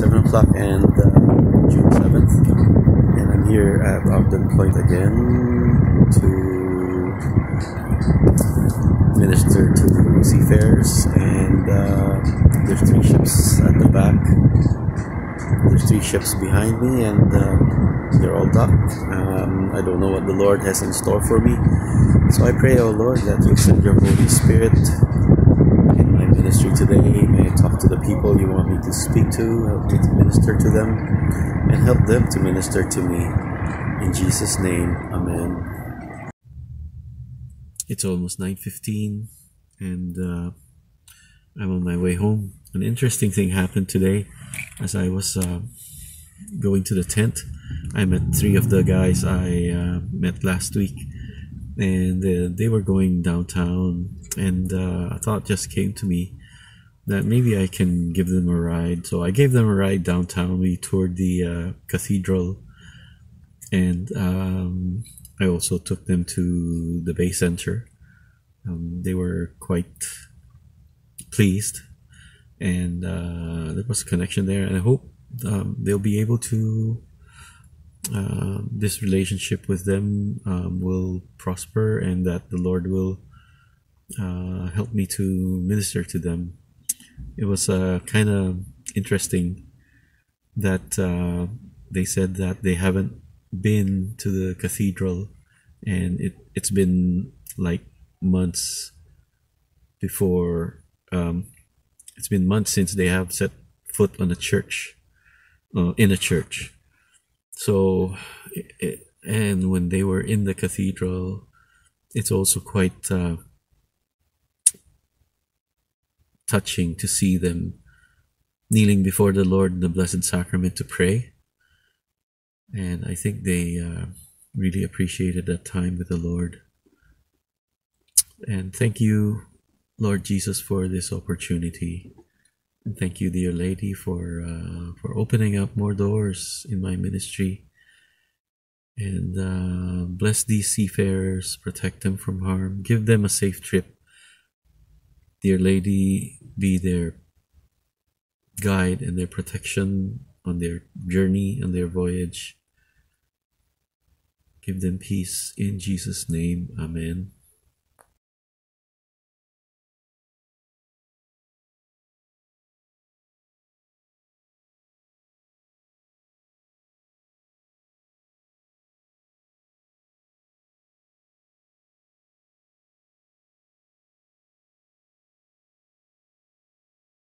7 o'clock and uh, June 7th. And I'm here at Ogden Point again to minister to seafarers. And uh, there's three ships at the back. There's three ships behind me, and uh, they're all docked. Um, I don't know what the Lord has in store for me. So I pray, oh Lord, that you send your Holy Spirit in my ministry today. May I talk the people you want me to speak to, help me to minister to them, and help them to minister to me. In Jesus' name, Amen. It's almost 9.15 and uh, I'm on my way home. An interesting thing happened today as I was uh, going to the tent. I met three of the guys I uh, met last week and uh, they were going downtown and uh, a thought just came to me that maybe I can give them a ride. So I gave them a ride downtown. We toured the uh, cathedral and um, I also took them to the Bay Center. Um, they were quite pleased and uh, there was a connection there and I hope um, they'll be able to uh, this relationship with them um, will prosper and that the Lord will uh, help me to minister to them. It was uh, kind of interesting that uh, they said that they haven't been to the cathedral and it, it's been like months before um, it's been months since they have set foot on a church uh, in a church. So, it, and when they were in the cathedral, it's also quite uh, touching to see them kneeling before the Lord in the Blessed Sacrament to pray. And I think they uh, really appreciated that time with the Lord. And thank you, Lord Jesus, for this opportunity. And thank you, dear lady, for uh, for opening up more doors in my ministry. And uh, bless these seafarers, protect them from harm, give them a safe trip. Dear lady, be their guide and their protection on their journey, on their voyage. Give them peace in Jesus' name. Amen.